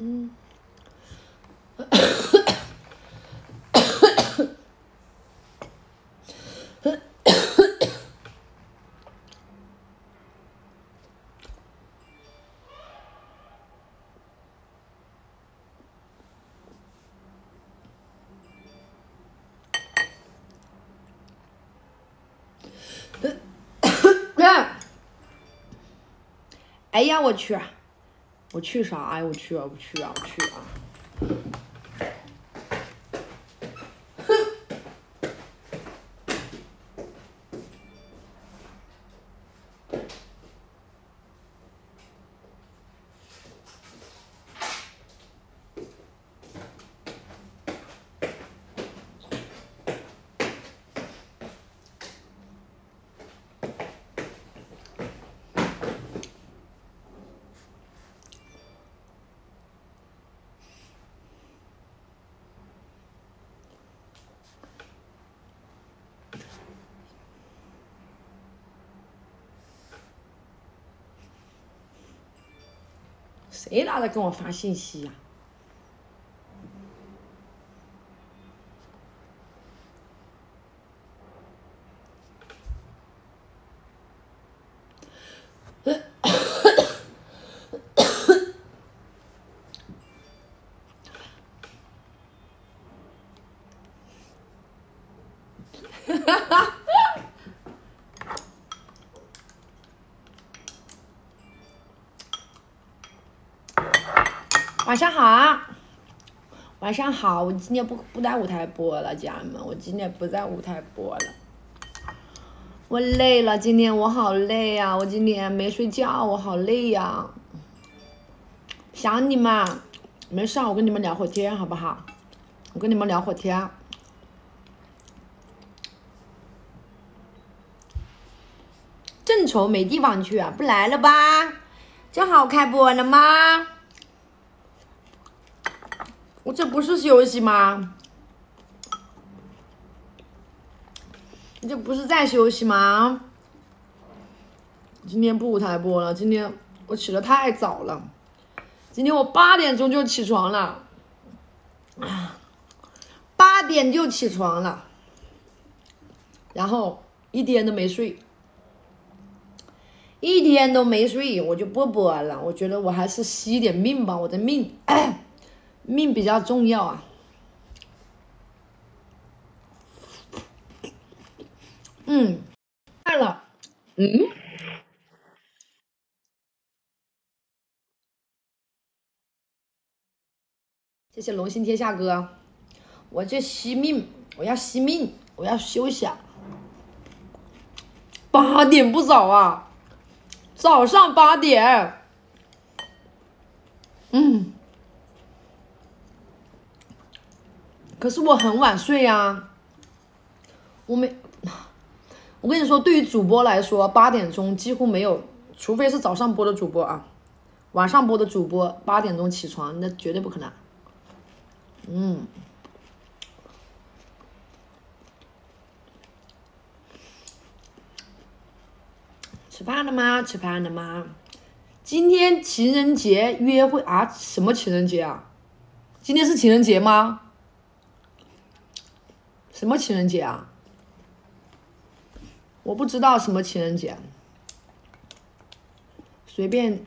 嗯。哎呀，我去！我去啥呀？我去啊！我去啊！我去啊！谁拿着跟我发信息呀？晚上好，晚上好，我今天不不在舞台播了，家人们，我今天不在舞台播了，我累了，今天我好累呀，我今天没睡觉，我好累呀，想你们，没事，我跟你们聊会天好不好？我跟你们聊会天。正愁没地方去啊，不来了吧？正好开播了吗？这不是休息吗？你这不是在休息吗？今天不台播了，今天我起的太早了，今天我八点钟就起床了，八点就起床了，然后一天都没睡，一天都没睡，我就不播了。我觉得我还是惜点命吧，我的命。命比较重要啊，嗯，看了，嗯，谢谢龙心天下哥，我这惜命，我要惜命，我要休息啊，八点不早啊，早上八点，嗯。可是我很晚睡呀，我没，我跟你说，对于主播来说，八点钟几乎没有，除非是早上播的主播啊，晚上播的主播八点钟起床，那绝对不可能。嗯，吃饭了吗？吃饭了吗？今天情人节约会啊？什么情人节啊？今天是情人节吗？什么情人节啊？我不知道什么情人节。随便，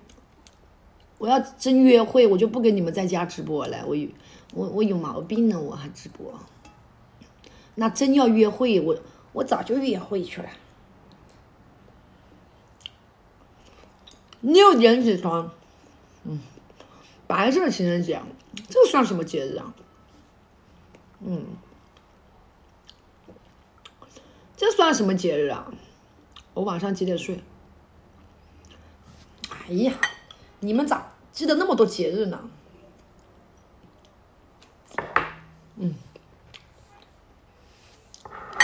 我要真约会，我就不跟你们在家直播了。我有我我有毛病呢，我还直播。那真要约会，我我早就约会去了。六点起床，嗯，白色情人节，这算什么节日啊？嗯。这算什么节日啊？我晚上几点睡？哎呀，你们咋记得那么多节日呢？嗯，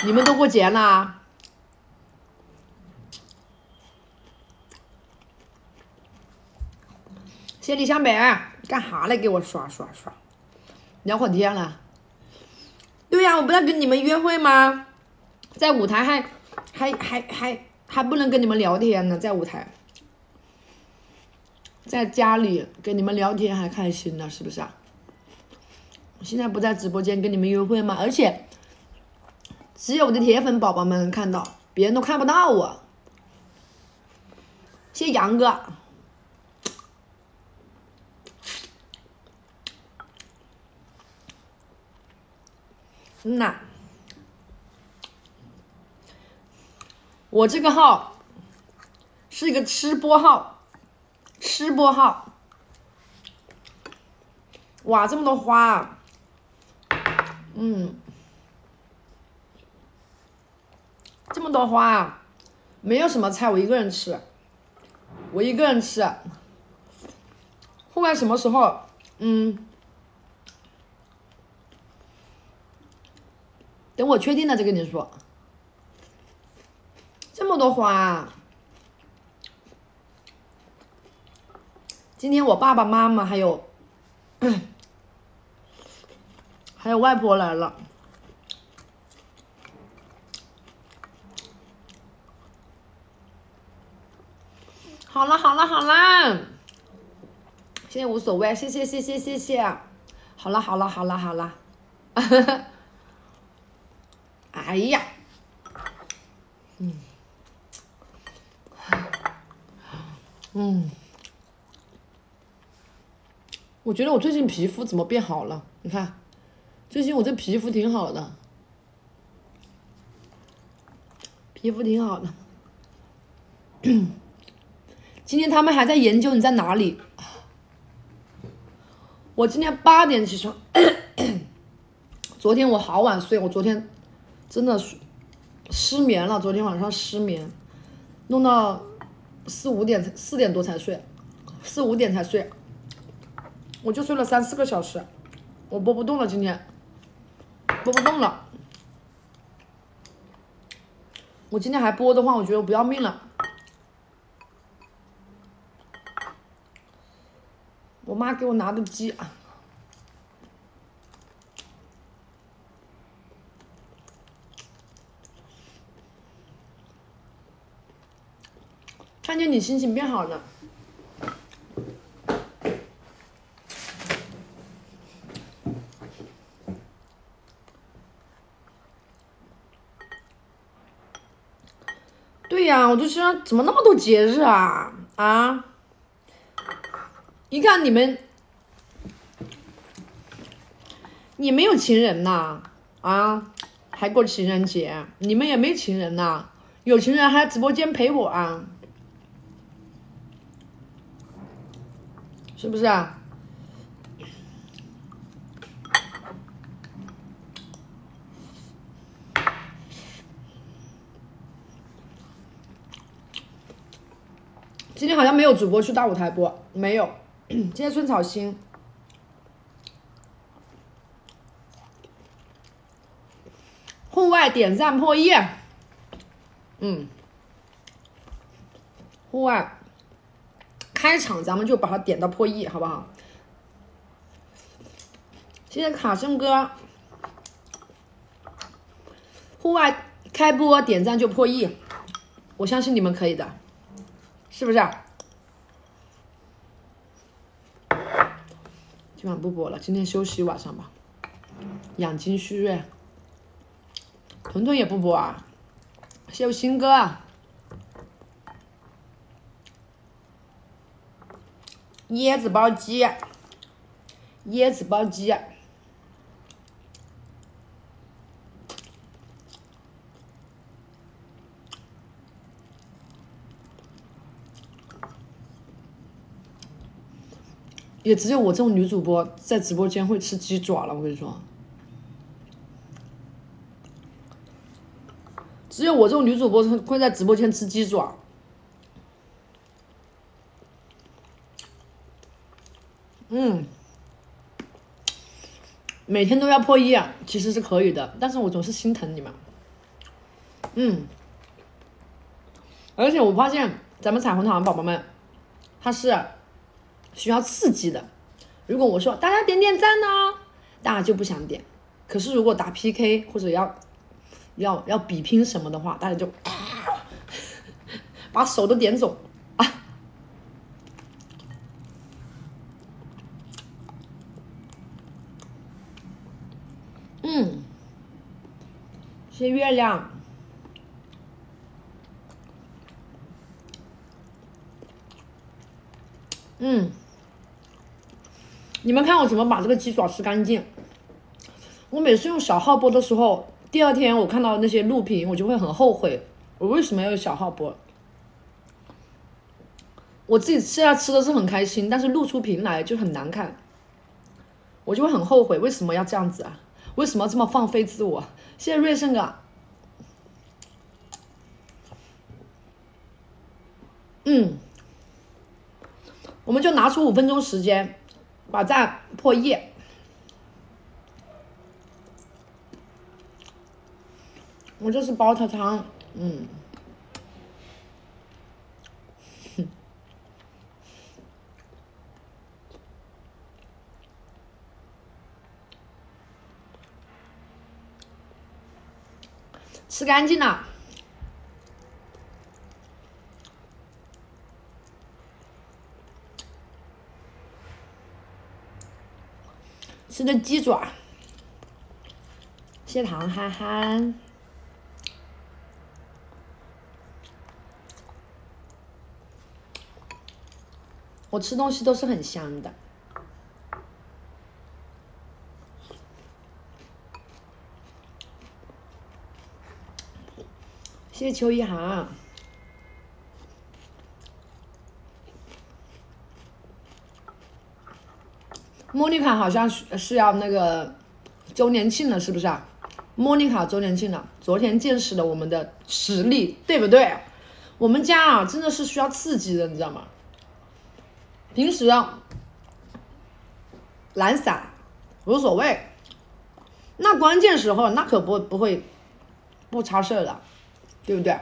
你们都过节啦？谢李向北，干哈来？给我刷刷刷，聊会天了。对呀，我不要跟你们约会吗？在舞台还还还还还不能跟你们聊天呢，在舞台，在家里跟你们聊天还开心呢，是不是啊？现在不在直播间跟你们约会吗？而且只有我的铁粉宝宝们能看到，别人都看不到我。谢谢杨哥。嗯呐，我这个号是一个吃播号，吃播号。哇，这么多花！嗯，这么多花，没有什么菜，我一个人吃，我一个人吃。不管什么时候？嗯。等我确定了再跟你说。这么多花，今天我爸爸妈妈还有 还有外婆来了。好了好了好了，现在无所谓，谢谢谢谢谢谢。好了好了好了好了。哎呀，嗯，嗯，我觉得我最近皮肤怎么变好了？你看，最近我这皮肤挺好的，皮肤挺好的。今天他们还在研究你在哪里。我今天八点起床，昨天我好晚睡，我昨天。真的失眠了，昨天晚上失眠，弄到四五点四点多才睡，四五点才睡，我就睡了三四个小时，我播不动了，今天播不动了，我今天还播的话，我觉得我不要命了，我妈给我拿的鸡。见你心情变好了，对呀，我就说怎么那么多节日啊？啊！一看你们你没有情人呐？啊，还过情人节，你们也没情人呐，有情人还直播间陪我啊。是不是啊？今天好像没有主播去大舞台播，没有。今天春草心，户外点赞破亿，嗯，户外。开场咱们就把它点到破亿，好不好？谢谢卡森哥，户外开播点赞就破亿，我相信你们可以的，是不是？今晚不播了，今天休息一晚上吧，养精蓄锐。屯屯也不播啊，谢谢新哥。椰子包鸡，椰子包鸡，也只有我这种女主播在直播间会吃鸡爪了。我跟你说，只有我这种女主播会在直播间吃鸡爪。嗯，每天都要破亿啊，其实是可以的，但是我总是心疼你们。嗯，而且我发现咱们彩虹糖宝宝们，他是需要刺激的。如果我说大家点点赞呢，大家就不想点。可是如果打 PK 或者要要要比拼什么的话，大家就 把手都点肿。谢月亮。嗯，你们看我怎么把这个鸡爪吃干净？我每次用小号播的时候，第二天我看到那些录屏，我就会很后悔，我为什么要用小号播？我自己现在吃的是很开心，但是录出屏来就很难看，我就会很后悔，为什么要这样子啊？为什么这么放飞自我？谢谢瑞胜哥。嗯，我们就拿出五分钟时间，把赞破亿。我这是煲汤汤，嗯。吃干净了，吃的鸡爪，谢唐憨憨，我吃东西都是很香的。谢谢邱一航。莫妮卡好像是是要那个周年庆了，是不是啊？莫妮卡周年庆了，昨天见识了我们的实力，对不对？我们家啊，真的是需要刺激的，你知道吗？平时懒散无所谓，那关键时候那可不不会不差事儿的。对不对？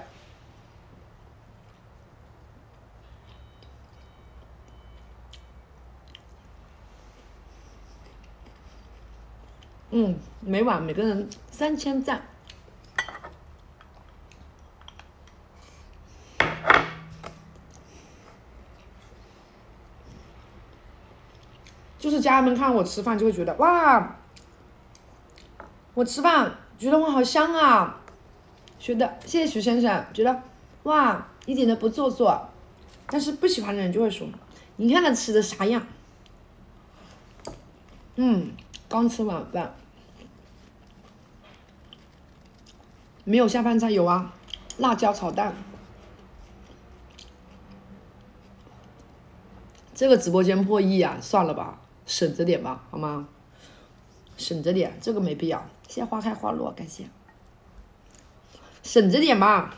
嗯，每晚每个人三千赞，就是家人们看我吃饭就会觉得哇，我吃饭觉得我好香啊。觉得谢谢徐先生，觉得哇一点都不做作，但是不喜欢的人就会说，你看他吃的啥样？嗯，刚吃晚饭，没有下饭菜有啊，辣椒炒蛋。这个直播间破亿啊，算了吧，省着点吧，好吗？省着点，这个没必要。谢谢花开花落，感谢。省着点吧。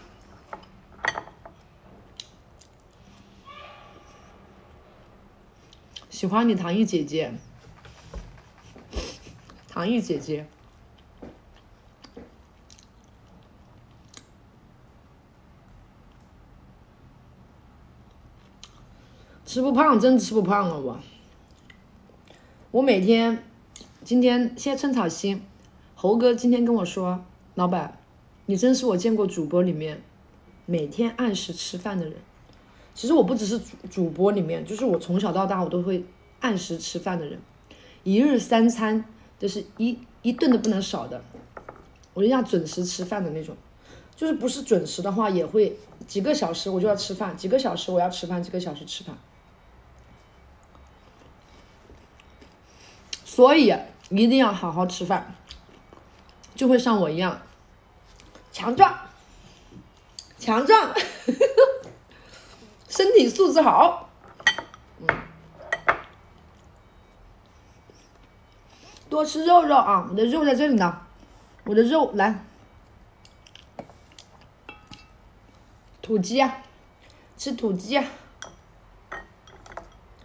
喜欢你唐毅姐姐，唐毅姐姐，吃不胖，真吃不胖了我。我每天，今天现在趁炒心，猴哥今天跟我说，老板。你真是我见过主播里面每天按时吃饭的人。其实我不只是主主播里面，就是我从小到大我都会按时吃饭的人，一日三餐就是一一顿都不能少的，我一定要准时吃饭的那种。就是不是准时的话，也会几个小时我就要吃饭，几个小时我要吃饭，几个小时吃饭。所以一定要好好吃饭，就会像我一样。强壮，强壮，身体素质好，多吃肉肉啊！我的肉在这里呢，我的肉来，土鸡啊，吃土鸡啊，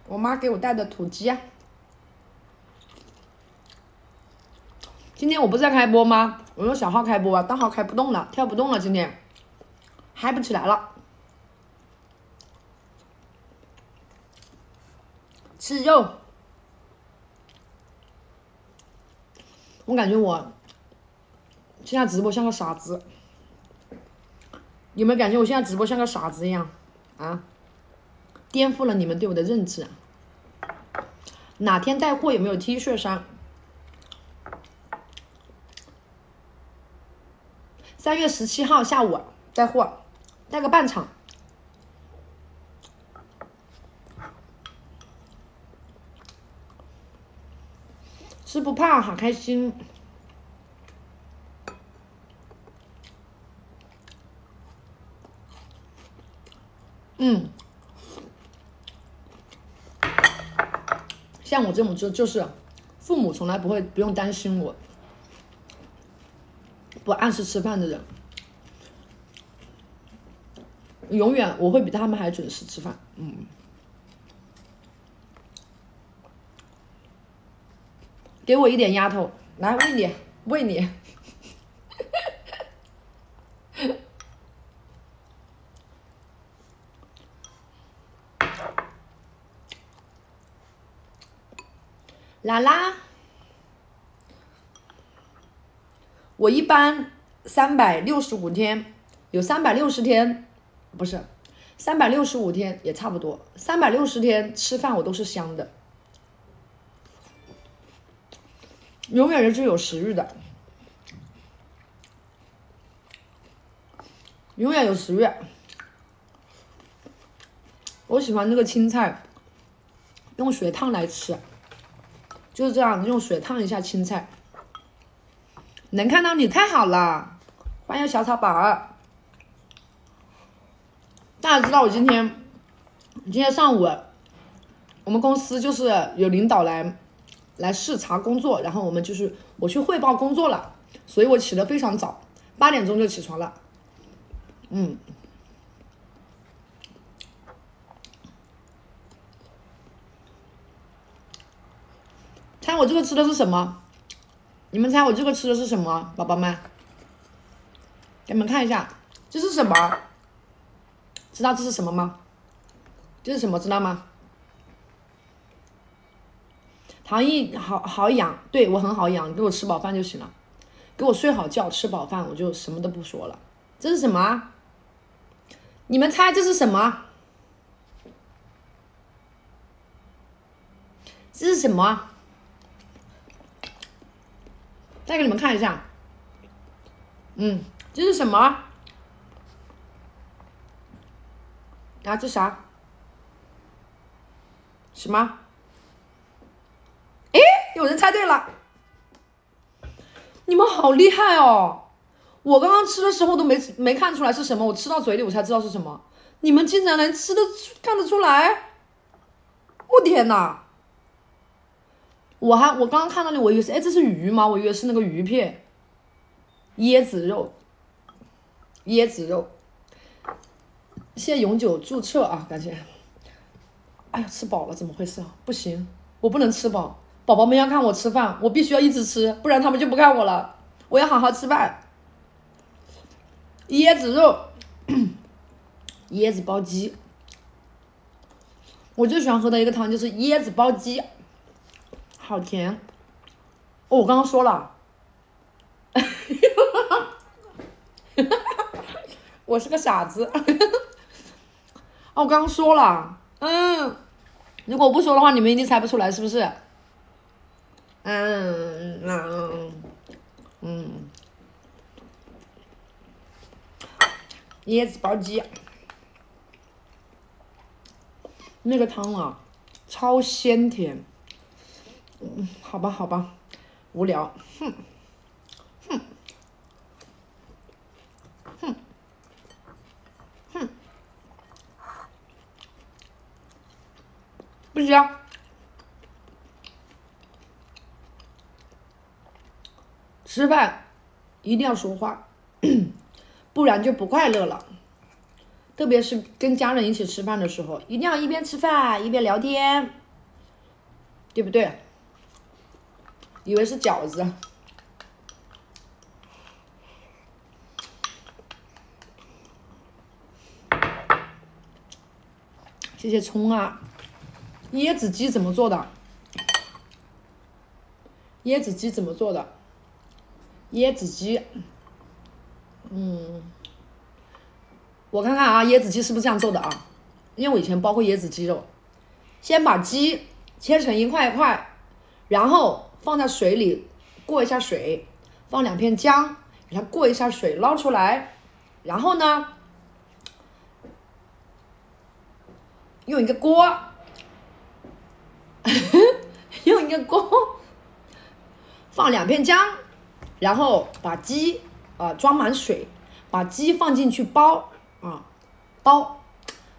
我妈给我带的土鸡啊。今天我不是在开播吗？我用小号开播，大号开不动了，跳不动了，今天嗨不起来了。吃肉，我感觉我现在直播像个傻子，有没有感觉我现在直播像个傻子一样啊？颠覆了你们对我的认知。哪天带货有没有 T 恤衫？三月十七号下午带货，带个半场。吃不胖，好开心。嗯，像我这种就就是，父母从来不会不用担心我，不按时吃饭的人，永远我会比他们还准时吃饭。嗯，给我一点丫头，来喂你喂你。啦啦，我一般三百六十五天，有三百六十天，不是三百六十五天也差不多，三百六十天吃饭我都是香的，永远是有食欲的，永远有食欲。我喜欢那个青菜，用水烫来吃。就是这样，用水烫一下青菜。能看到你太好了，欢迎小草宝儿。大家知道我今天，今天上午，我们公司就是有领导来来视察工作，然后我们就是我去汇报工作了，所以我起得非常早，八点钟就起床了。嗯。猜我这个吃的是什么？你们猜我这个吃的是什么，宝宝们？给你们看一下，这是什么？知道这是什么吗？这是什么？知道吗？唐毅好好养，对我很好养，给我吃饱饭就行了，给我睡好觉，吃饱饭我就什么都不说了。这是什么？你们猜这是什么？这是什么？再给你们看一下，嗯，这是什么？啊，这啥？什么？哎，有人猜对了！你们好厉害哦！我刚刚吃的时候都没没看出来是什么，我吃到嘴里我才知道是什么。你们竟然能吃的看得出来！我天哪！我还我刚刚看到你，我以为是哎，这是鱼吗？我以为是那个鱼片，椰子肉，椰子肉。谢谢永久注册啊，感谢。哎呀，吃饱了，怎么回事？不行，我不能吃饱，宝宝们要看我吃饭，我必须要一直吃，不然他们就不看我了。我要好好吃饭。椰子肉，椰子煲鸡，我最喜欢喝的一个汤就是椰子煲鸡。好甜，哦，我刚刚说了，我是个傻子，哦，我刚刚说了，嗯，如果我不说的话，你们一定猜不出来，是不是？嗯嗯嗯，椰子煲鸡，那个汤啊，超鲜甜。嗯，好吧，好吧，无聊，哼，哼，哼，哼，不行，吃饭一定要说话，不然就不快乐了。特别是跟家人一起吃饭的时候，一定要一边吃饭一边聊天，对不对？以为是饺子，谢谢葱啊！椰子鸡怎么做的？椰子鸡怎么做的？椰子鸡，嗯，我看看啊，椰子鸡是不是这样做的啊？因为我以前包过椰子鸡肉，先把鸡切成一块一块，然后。放在水里过一下水，放两片姜，给它过一下水，捞出来，然后呢，用一个锅，用一个锅放两片姜，然后把鸡啊装满水，把鸡放进去煲啊煲，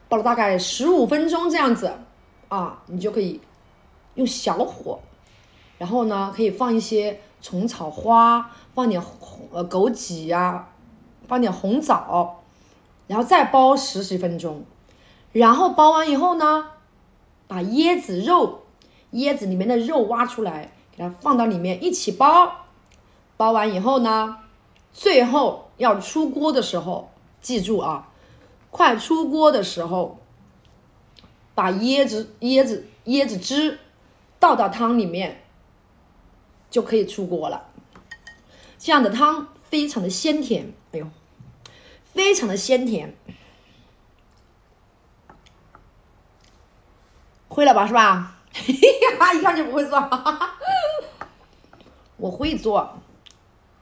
煲了大概十五分钟这样子啊，你就可以用小火，然后呢可以放一些虫草花，放点红呃枸杞呀、放点红枣，然后再煲十几分钟，然后煲完以后呢，把椰子肉，椰子里面的肉挖出来，给它放到里面一起煲。煲完以后呢，最后要出锅的时候，记住啊，快出锅的时候，把椰子椰子椰子汁倒到汤里面，就可以出锅了。这样的汤非常的鲜甜，哎呦，非常的鲜甜，会了吧？是吧？一看就不会做，我会做。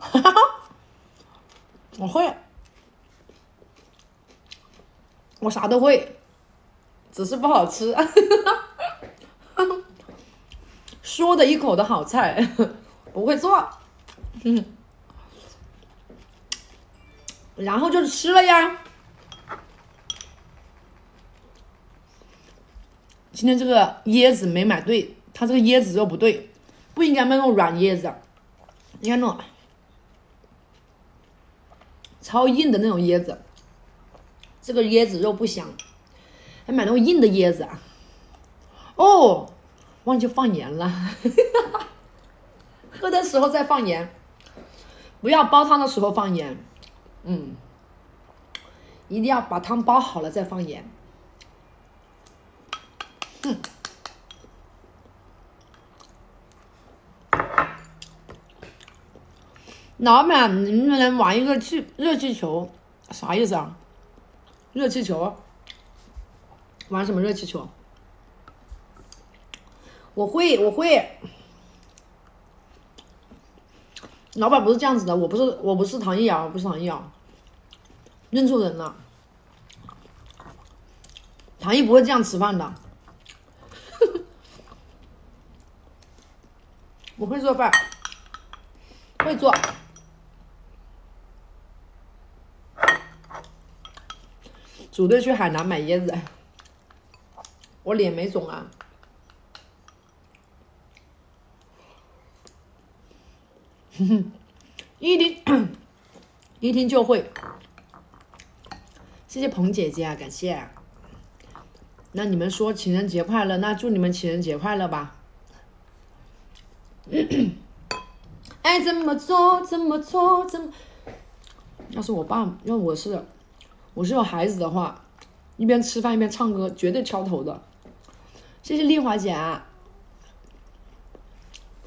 我会，我啥都会，只是不好吃。说的一口的好菜，不会做。嗯，然后就吃了呀。今天这个椰子没买对，它这个椰子肉不对，不应该买那种软椰子。你看那种超硬的那种椰子，这个椰子肉不香，还买那种硬的椰子啊！哦，忘记放盐了，喝的时候再放盐，不要煲汤的时候放盐，嗯，一定要把汤煲好了再放盐，嗯。老板，能不能玩一个气热气球？啥意思啊？热气球？玩什么热气球？我会，我会。老板不是这样子的，我不是，我不是唐艺瑶，不是唐艺瑶，认错人了。唐艺不会这样吃饭的。我会做饭，会做。组队去海南买椰子，我脸没肿啊。一听 一听就会，谢谢彭姐姐啊，感谢。那你们说情人节快乐，那祝你们情人节快乐吧。爱 怎么做怎么做怎么？要是我爸，要我是。我是有孩子的话，一边吃饭一边唱歌，绝对敲头的。谢谢丽华姐，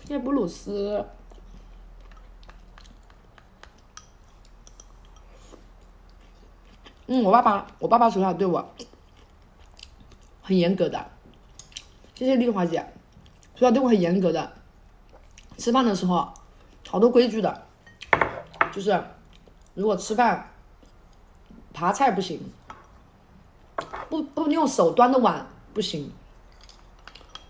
谢谢布鲁斯。嗯，我爸爸，我爸爸从小对我很严格的。谢谢丽华姐，从小对我很严格的。吃饭的时候，好多规矩的，就是如果吃饭。扒菜不行，不不用手端的碗不行。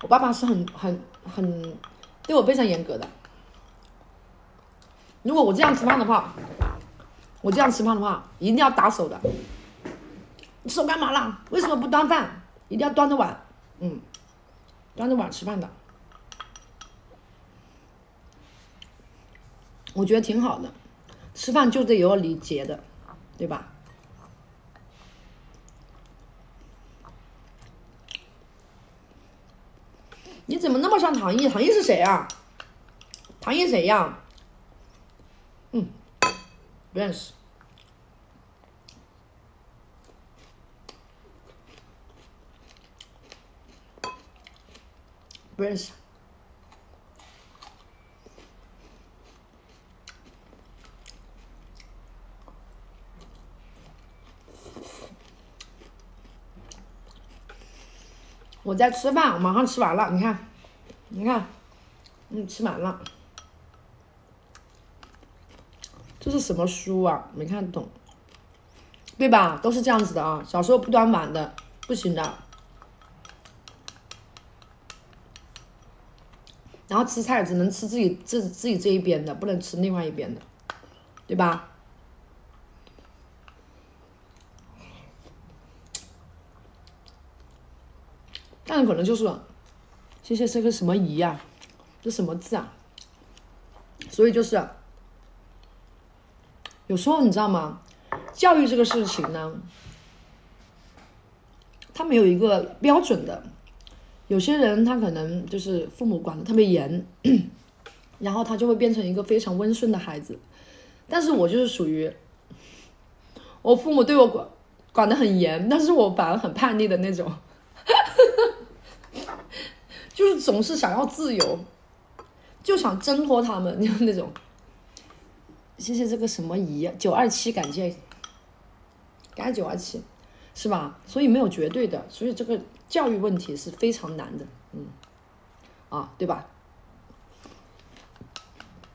我爸爸是很很很对我非常严格的。如果我这样吃饭的话，我这样吃饭的话，一定要打手的。你手干嘛啦？为什么不端饭？一定要端着碗，嗯，端着碗吃饭的。我觉得挺好的，吃饭就得有礼节的，对吧？你怎么那么像唐毅？唐毅是谁啊？唐毅谁呀？嗯，不认识，不认识。我在吃饭，马上吃完了。你看，你看，嗯，吃完了。这是什么书啊？没看懂，对吧？都是这样子的啊。小时候不端碗的不行的，然后吃菜只能吃自己自自己这一边的，不能吃另外一边的，对吧？但可能就是，谢谢这个什么姨呀？这什么字啊？所以就是，有时候你知道吗？教育这个事情呢，他没有一个标准的。有些人他可能就是父母管的特别严，然后他就会变成一个非常温顺的孩子。但是我就是属于，我父母对我管管的很严，但是我反而很叛逆的那种。就是总是想要自由，就想挣脱他们，就是那种。谢谢这个什么姨九二七，感谢，感谢九二七，是吧？所以没有绝对的，所以这个教育问题是非常难的，嗯，啊，对吧？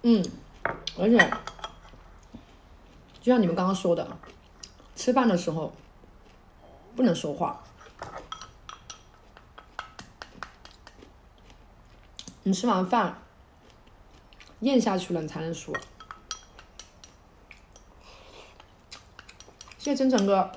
嗯，而且就像你们刚刚说的，吃饭的时候不能说话。你吃完饭咽下去了，你才能说。谢谢真诚哥。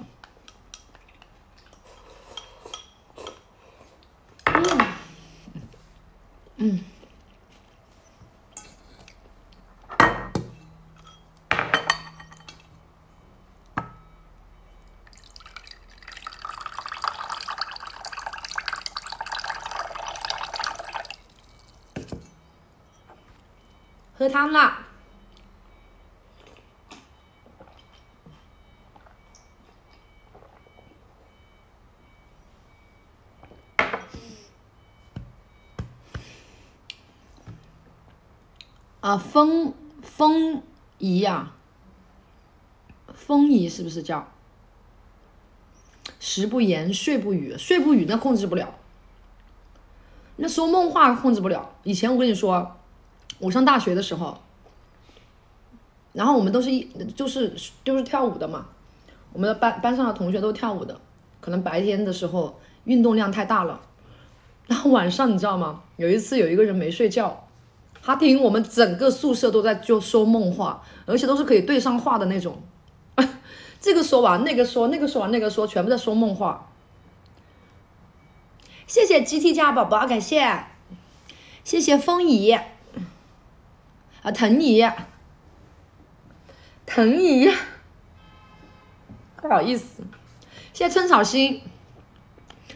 喝汤了。啊，风风姨呀，风姨是不是叫？食不言，睡不语，睡不语那控制不了，那说梦话控制不了。以前我跟你说。我上大学的时候，然后我们都是一就是就是跳舞的嘛，我们的班班上的同学都跳舞的，可能白天的时候运动量太大了，然后晚上你知道吗？有一次有一个人没睡觉，他听我们整个宿舍都在就说梦话，而且都是可以对上话的那种，这个说完那个说，那个说完那个说，全部在说梦话。谢谢 GT 家宝宝，感谢，谢谢风姨。啊，藤姨，藤姨，不好意思，谢谢春草心，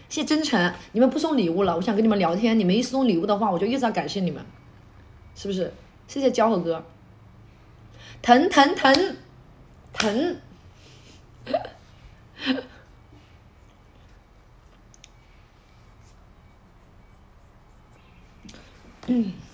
谢谢真诚，你们不送礼物了，我想跟你们聊天，你们一送礼物的话，我就一直要感谢你们，是不是？谢谢焦火哥，疼疼疼疼，嗯。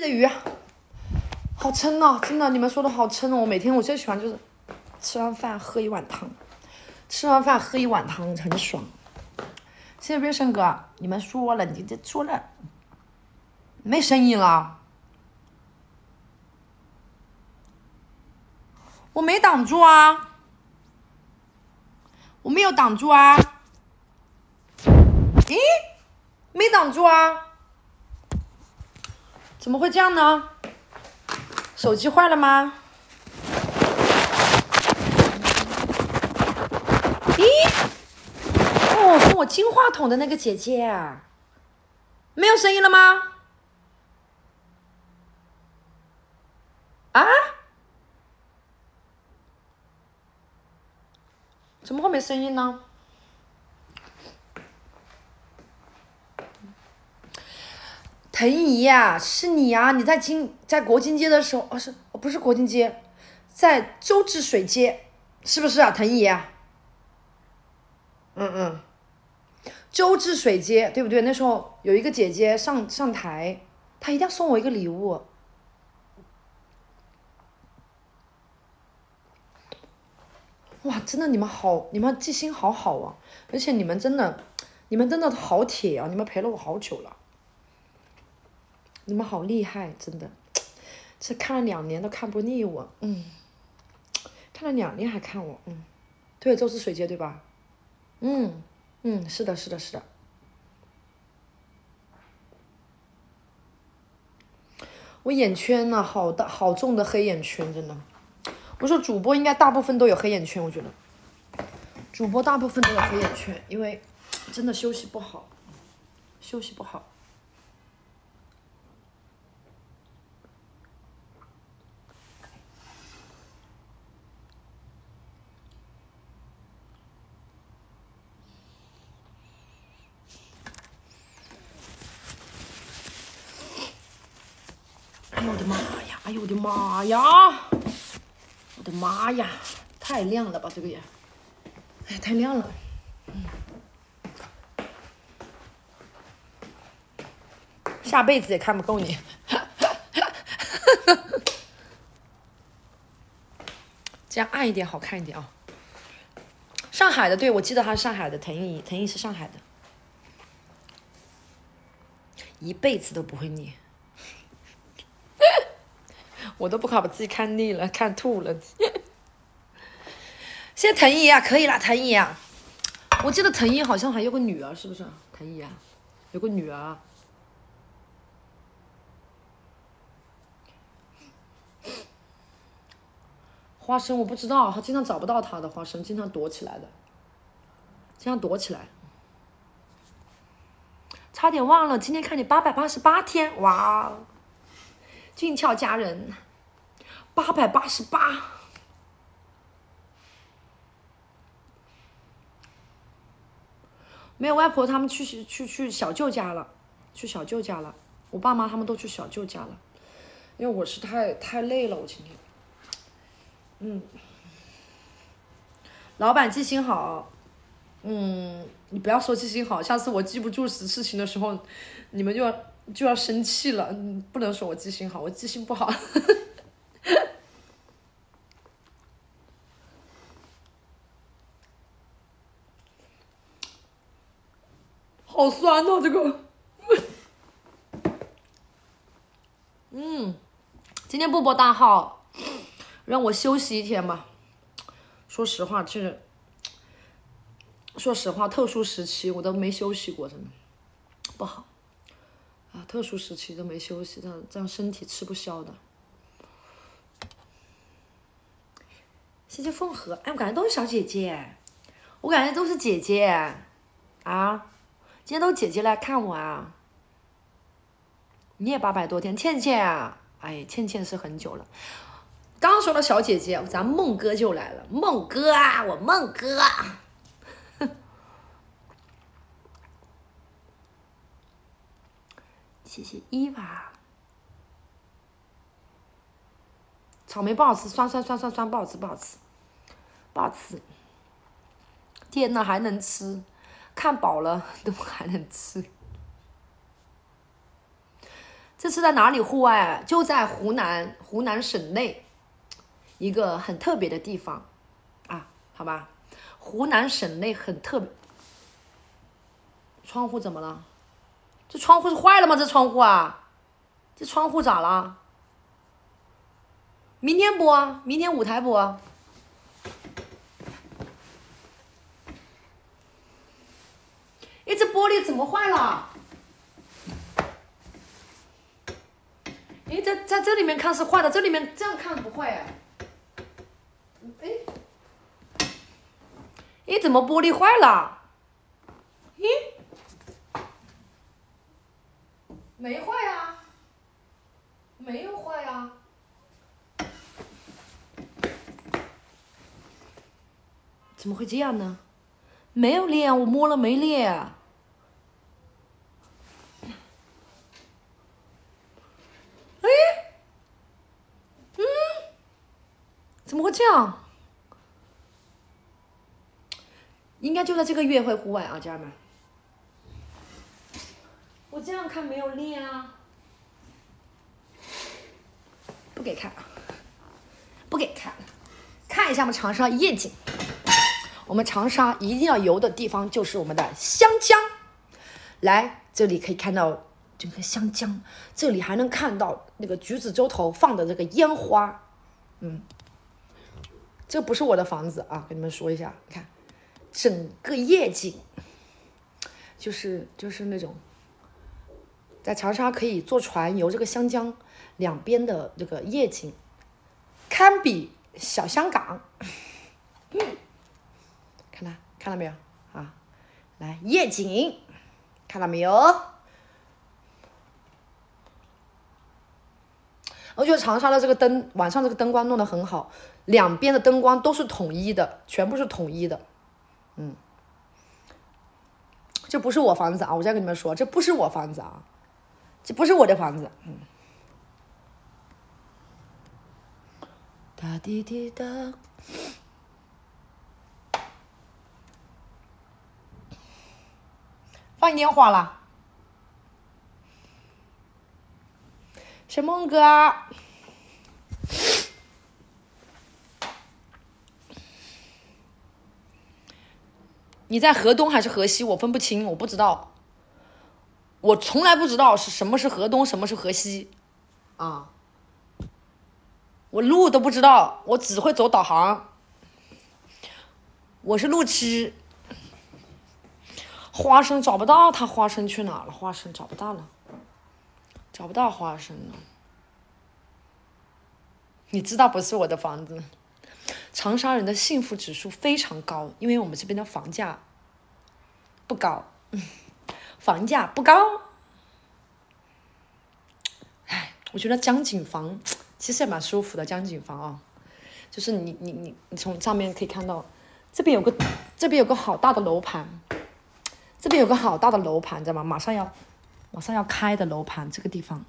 的鱼，好撑啊！真的，你们说的好撑哦。我每天我最喜欢就是吃完饭喝一碗汤，吃完饭喝一碗汤很爽。谢谢瑞生哥，你们说了，你这说了没声音了，我没挡住啊，我没有挡住啊，咦，没挡住啊。怎么会这样呢？手机坏了吗？咦？哦，送我金话筒的那个姐姐啊，没有声音了吗？啊？怎么会没声音呢？藤姨呀，是你呀！你在金在国金街的时候，哦是，哦不是国金街，在周至水街，是不是啊，藤姨？嗯嗯，周至水街对不对？那时候有一个姐姐上上台，她一定要送我一个礼物。哇，真的你们好，你们记性好好啊！而且你们真的，你们真的好铁啊！你们陪了我好久了。你们好厉害，真的，这看了两年都看不腻我，嗯，看了两年还看我，嗯，对，周是水街对吧？嗯嗯，是的，是的，是的。我眼圈呢，好大好重的黑眼圈，真的。我说主播应该大部分都有黑眼圈，我觉得，主播大部分都有黑眼圈，因为真的休息不好，休息不好。哎呦我我的妈呀！我的妈呀！太亮了吧这个也，哎太亮了，嗯，下辈子也看不够你，这样暗一点好看一点啊。上海的，对我记得他是上海的，腾毅，腾毅是上海的，一辈子都不会腻。我都不好把自己看腻了，看吐了。现在腾姨啊，可以了，藤姨啊，我记得藤姨好像还有个女儿，是不是？藤姨啊，有个女儿。花生我不知道，他经常找不到他的花生，经常躲起来的，经常躲起来。差点忘了，今天看你八百八十八天，哇，俊俏佳人。八百八十八，没有外婆他们去去去小舅家了，去小舅家了。我爸妈他们都去小舅家了，因为我是太太累了，我今天。嗯，老板记性好，嗯，你不要说记性好，下次我记不住事情的时候，你们就要就要生气了。不能说我记性好，我记性不好。好酸哦，这个。嗯，今天不播大号，让我休息一天吧。说实话，这是，说实话，特殊时期我都没休息过，真的不好。啊，特殊时期都没休息，这样这样身体吃不消的。谢谢凤和，哎，我感觉都是小姐姐，我感觉都是姐姐，啊。今天都姐姐来看我啊！你也八百多天，倩倩啊，哎，倩倩是很久了。刚说到小姐姐，咱梦哥就来了，梦哥啊，我梦哥。谢谢伊娃。草莓不好吃，酸酸酸酸酸，不好吃不好吃，不好吃。天呐，还能吃？看饱了 都还能吃。这次在哪里户外？就在湖南，湖南省内一个很特别的地方啊，好吧？湖南省内很特别。窗户怎么了？这窗户是坏了吗？这窗户啊？这窗户咋了？明天播，明天舞台播。哎，这玻璃怎么坏了？哎，在在这里面看是坏的，这里面这样看不坏哎。哎，哎，怎么玻璃坏了？咦，没坏呀，没有坏呀，怎么会这样呢？没有裂，我摸了没裂。哎嗯怎么会这样？应该就在这个月会户外啊家人们。我这样看没有裂啊。不给看不给看。看一下我们长沙夜景。我们长沙一定要游的地方就是我们的湘江。来这里可以看到整个湘江，这里还能看到那个橘子洲头放的这个烟花，嗯，这不是我的房子啊，跟你们说一下，你看整个夜景，就是就是那种在长沙可以坐船游这个湘江，两边的这个夜景，堪比小香港。看到看到没有啊？来夜景，看到没有？我觉得长沙的这个灯晚上这个灯光弄得很好，两边的灯光都是统一的，全部是统一的。嗯，这不是我房子啊！我再跟你们说，这不是我房子啊，这不是我的房子。嗯。哒滴滴哒。放烟花了，小梦哥，你在河东还是河西？我分不清，我不知道，我从来不知道是什么是河东，什么是河西，啊，我路都不知道，我只会走导航，我是路痴。花生找不到，他花生去哪了？花生找不到了，找不到花生了。你知道不是我的房子。长沙人的幸福指数非常高，因为我们这边的房价不高，房价不高。哎，我觉得江景房其实也蛮舒服的，江景房啊，就是你你你你从上面可以看到，这边有个这边有个好大的楼盘。这边有个好大的楼盘，知道吗？马上要，马上要开的楼盘，这个地方，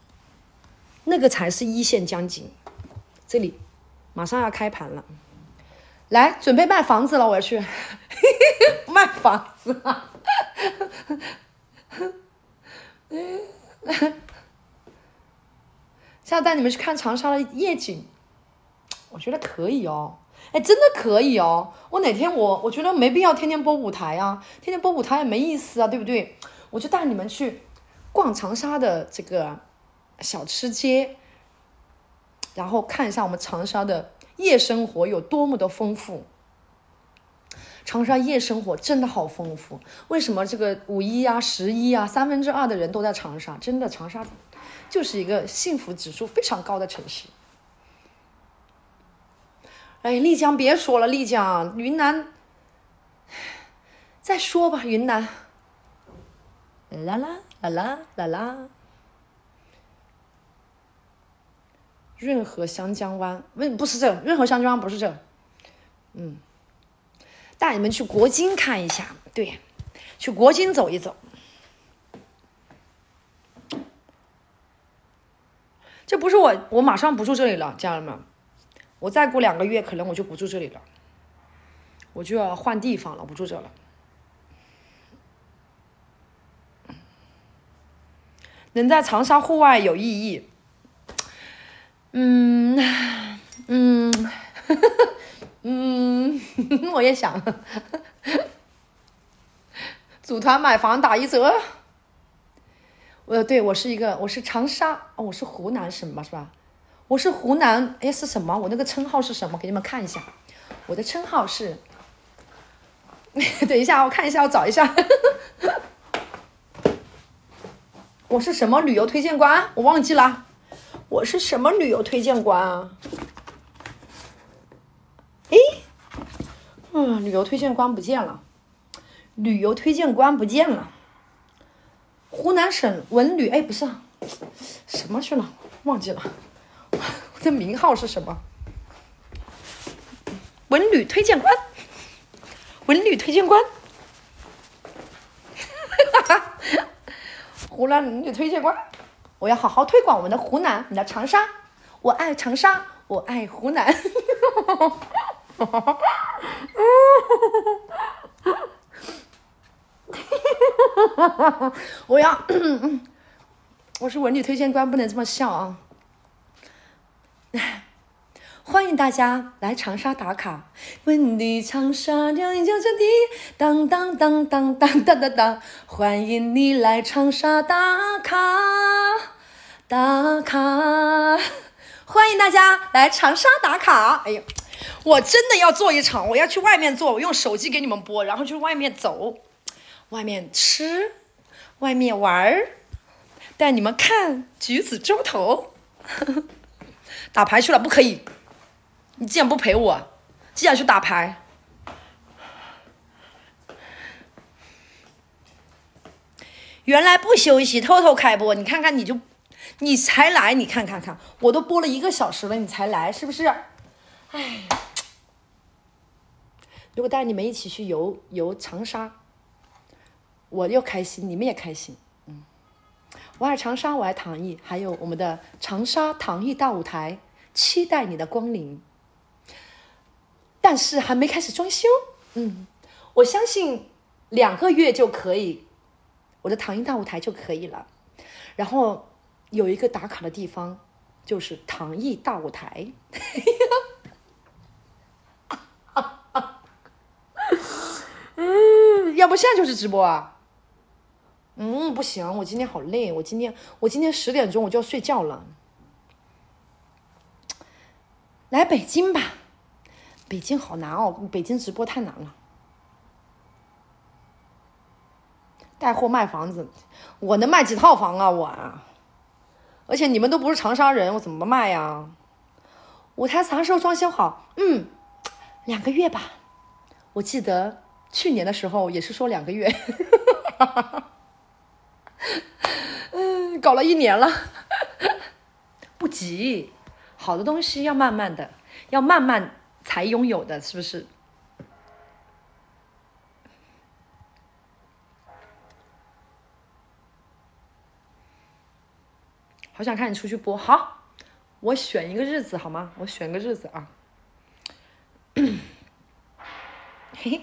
那个才是一线江景。这里马上要开盘了，来准备卖房子了，我要去 卖房子了。现在带你们去看长沙的夜景，我觉得可以哦。哎，真的可以哦！我哪天我我觉得没必要天天播舞台啊，天天播舞台也没意思啊，对不对？我就带你们去逛长沙的这个小吃街，然后看一下我们长沙的夜生活有多么的丰富。长沙夜生活真的好丰富，为什么这个五一啊、十一啊，三分之二的人都在长沙？真的，长沙就是一个幸福指数非常高的城市。哎，丽江别说了，丽江、云南，再说吧，云南。啦啦啦啦啦啦。润和湘江湾，不不是这，润和湘江湾不是这。嗯，带你们去国金看一下，对，去国金走一走。这不是我，我马上不住这里了，家人们。我再过两个月，可能我就不住这里了，我就要换地方了，不住这了。能在长沙户外有意义，嗯嗯嗯，我也想，组团买房打一折。呃，对我是一个，我是长沙，哦，我是湖南省吧，是吧？我是湖南，哎，是什么？我那个称号是什么？给你们看一下，我的称号是。等一下，我看一下，我找一下。我是什么旅游推荐官？我忘记了。我是什么旅游推荐官啊？哎，嗯，旅游推荐官不见了。旅游推荐官不见了。湖南省文旅，哎，不是，什么去了？忘记了。我的名号是什么？文旅推荐官，文旅推荐官，哈 哈湖南文旅推荐官，我要好好推广我们的湖南，你的长沙，我爱长沙，我爱湖南。我要，我是文旅推荐官，不能这么笑啊！欢欢迎大家来长沙打卡，问你长沙两脚着地，当当当当当当当当，欢迎你来长沙打卡打卡，欢迎大家来长沙打卡！哎呀，我真的要做一场，我要去外面做，我用手机给你们播，然后去外面走，外面吃，外面玩儿，带你们看橘子洲头，打牌去了不可以。你竟然不陪我，竟然去打牌，原来不休息，偷偷开播。你看看，你就你才来，你看看看，我都播了一个小时了，你才来，是不是？哎，如果带你们一起去游游长沙，我又开心，你们也开心。嗯，我爱长沙，我爱唐艺，还有我们的长沙唐艺大舞台，期待你的光临。但是还没开始装修，嗯，我相信两个月就可以，我的唐艺大舞台就可以了。然后有一个打卡的地方，就是唐艺大舞台。嗯，要不现在就是直播啊？嗯，不行，我今天好累，我今天我今天十点钟我就要睡觉了。来北京吧。北京好难哦，北京直播太难了。带货卖房子，我能卖几套房啊？我啊，而且你们都不是长沙人，我怎么卖呀？舞台啥时候装修好？嗯，两个月吧。我记得去年的时候也是说两个月。嗯，搞了一年了，不急，好的东西要慢慢的，要慢慢。才拥有的，是不是？好想看你出去播，好，我选一个日子好吗？我选个日子啊。嘿嘿，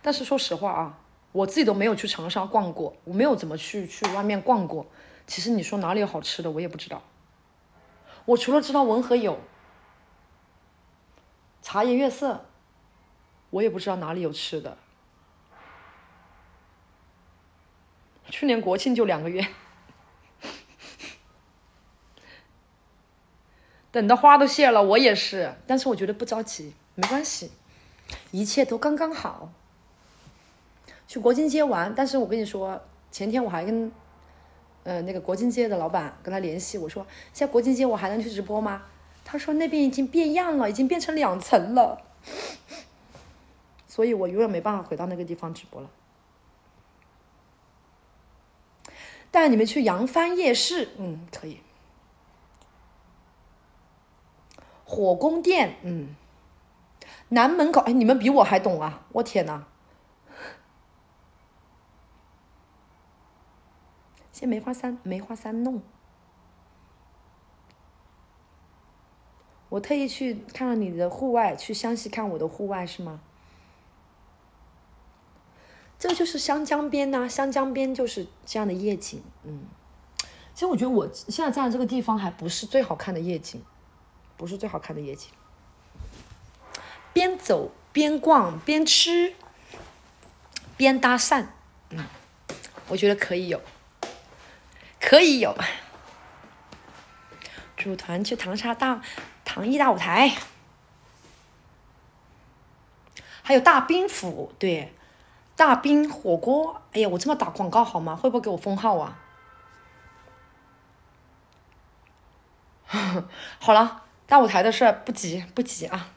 但是说实话啊，我自己都没有去长沙逛过，我没有怎么去去外面逛过。其实你说哪里有好吃的，我也不知道。我除了知道文和友。茶颜悦色，我也不知道哪里有吃的。去年国庆就两个月，等的花都谢了，我也是。但是我觉得不着急，没关系，一切都刚刚好。去国庆街玩，但是我跟你说，前天我还跟，呃，那个国庆街的老板跟他联系，我说，现在国庆街我还能去直播吗？他说那边已经变样了，已经变成两层了，所以我永远没办法回到那个地方直播了。带你们去扬帆夜市，嗯，可以。火宫殿，嗯，南门口，哎，你们比我还懂啊！我天哪，先梅花三，梅花三弄。我特意去看了你的户外，去湘西看我的户外是吗？这就是湘江边呐，湘江边就是这样的夜景。嗯，其实我觉得我现在站的这个地方还不是最好看的夜景，不是最好看的夜景。边走边逛边吃边搭讪，嗯，我觉得可以有，可以有。组团去长沙大。唐艺大舞台，还有大冰府，对，大冰火锅。哎呀，我这么打广告好吗？会不会给我封号啊？好了，大舞台的事不急不急啊。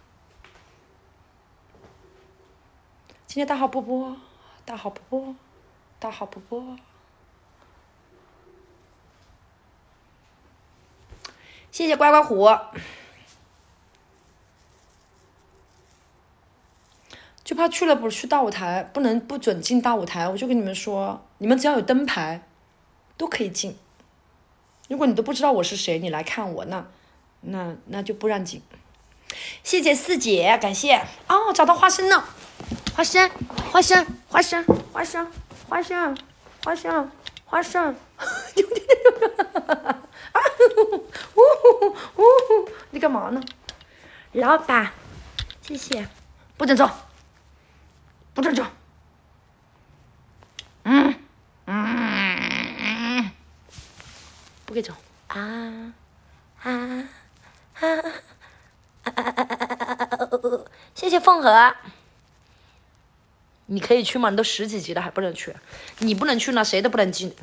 今天大号不播，大号不播，大号不播。谢谢乖乖虎。就怕去了不去大舞台，不能不准进大舞台。我就跟你们说，你们只要有灯牌，都可以进。如果你都不知道我是谁，你来看我，那那那就不让进。谢谢四姐，感谢哦，找到花生了，花生，花生，花生，花生，花生，花生，花生，啊，呜呼呜呼，你干嘛呢？老板，谢谢，不准走，不准走，嗯嗯，不给走啊啊啊！谢谢凤和，你可以去吗？你都十几级了还不能去？你不能去呢，谁都不能进。